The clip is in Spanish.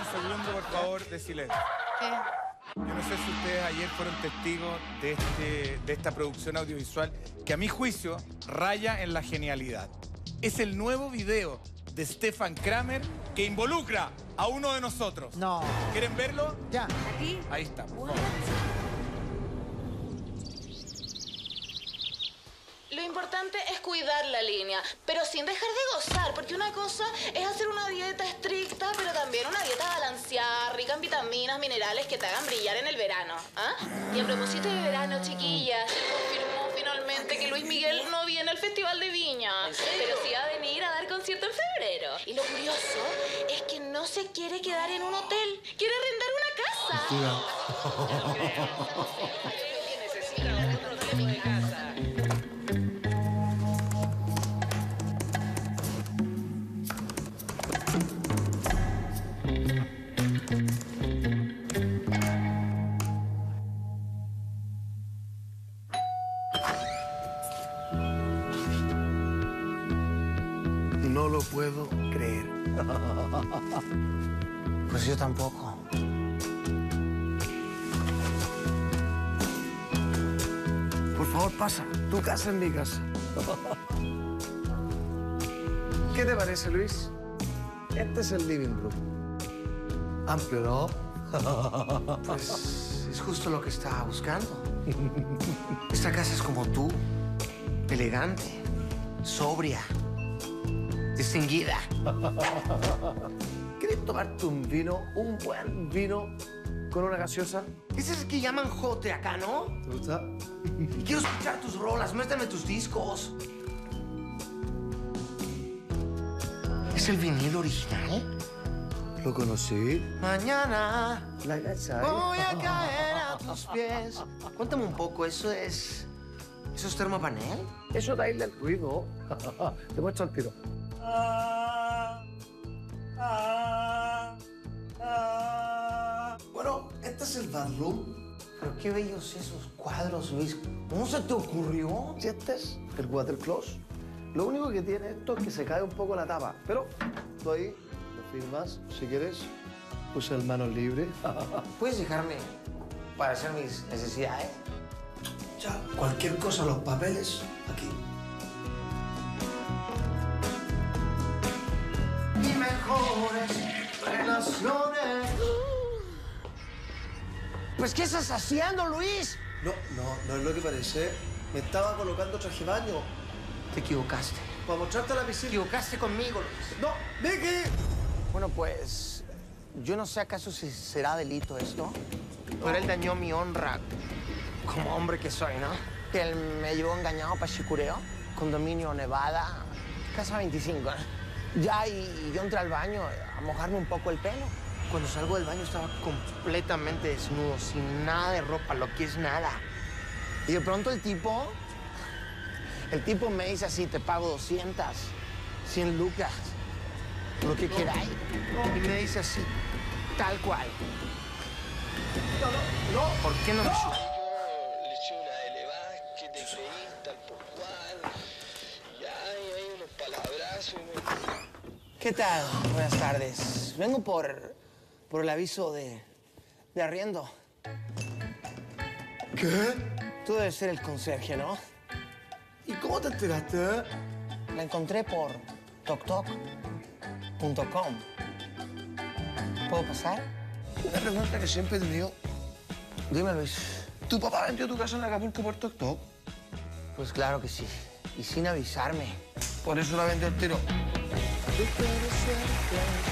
Un segundo, por favor, de silencio. ¿Qué? Yo no sé si ustedes ayer fueron testigos de, este, de esta producción audiovisual que a mi juicio raya en la genialidad. Es el nuevo video de Stefan Kramer que involucra a uno de nosotros. No. ¿Quieren verlo? Ya. ¿Aquí? Ahí está. por favor. Importante es cuidar la línea, pero sin dejar de gozar, porque una cosa es hacer una dieta estricta, pero también una dieta balanceada, rica en vitaminas, minerales que te hagan brillar en el verano. ¿ah? Y a propósito de verano, chiquillas, se confirmó finalmente que Luis Miguel no viene al Festival de Viña, pero sí va a venir a dar concierto en febrero. Y lo curioso es que no se quiere quedar en un hotel, quiere arrendar una casa. que necesita otro tipo No lo puedo creer. Pues yo tampoco. Por favor, pasa. Tu casa en mi casa. ¿Qué te parece, Luis? Este es el living room. Amplio, ¿no? Pues es justo lo que estaba buscando. Esta casa es como tú, elegante, sobria, distinguida. ¿Quieres tomarte un vino, un buen vino con una gaseosa? Ese es el que llaman jote acá, ¿no? ¿Te gusta? Y quiero escuchar tus rolas, muéstrame tus discos. ¿Es el vinilo original? Lo conocí. Mañana La gacha. voy a caer a tus pies. Cuéntame un poco, ¿eso es... ¿Eso es termopanel? Eso de aisla el ruido. Te muestro el tiro. Bueno, este es el bathroom. Pero qué bellos esos cuadros, Luis. ¿Cómo se te ocurrió? Y este es el water close. Lo único que tiene esto es que se cae un poco la tapa. Pero tú ahí lo firmas. Si quieres, puse el manos libre. ¿Puedes dejarme para hacer mis necesidades? ya, cualquier cosa, los papeles, aquí. Mis mejores relaciones. Pues, ¿qué estás haciendo, Luis? No, no, no es lo que parece. Me estaba colocando traje de baño. Te equivocaste. Para mostrarte la Te piscina. equivocaste conmigo, Luis. ¡No! ¡Vicky! Bueno, pues, yo no sé acaso si será delito esto, pero él dañó mi honra como hombre que soy, ¿no? Que él me llevó engañado para Chicureo, condominio Nevada, casa 25, ¿no? Ya, y yo entré al baño a mojarme un poco el pelo. Cuando salgo del baño estaba completamente desnudo, sin nada de ropa, lo que es nada. Y de pronto el tipo, el tipo me dice así, te pago 200, 100 lucas lo que queráis. Y me dice así, tal cual. No, no, ¿Por qué no me subes? Lesión elevada que te creí tal por cual. Y hay, hay unos palabrazos. ¿Qué tal? Buenas tardes. Vengo por, por el aviso de, de arriendo. ¿Qué? Tú debes ser el conserje, ¿no? ¿Y cómo te enteraste? La encontré por toktok.com. ¿Puedo pasar? Una pregunta que siempre he tenido. Dime, Luis. ¿Tu papá vendió tu casa en Acapulco por Tok Tok? Pues claro que sí. Y sin avisarme. Por eso la vendió el tiro. Tú puedes ser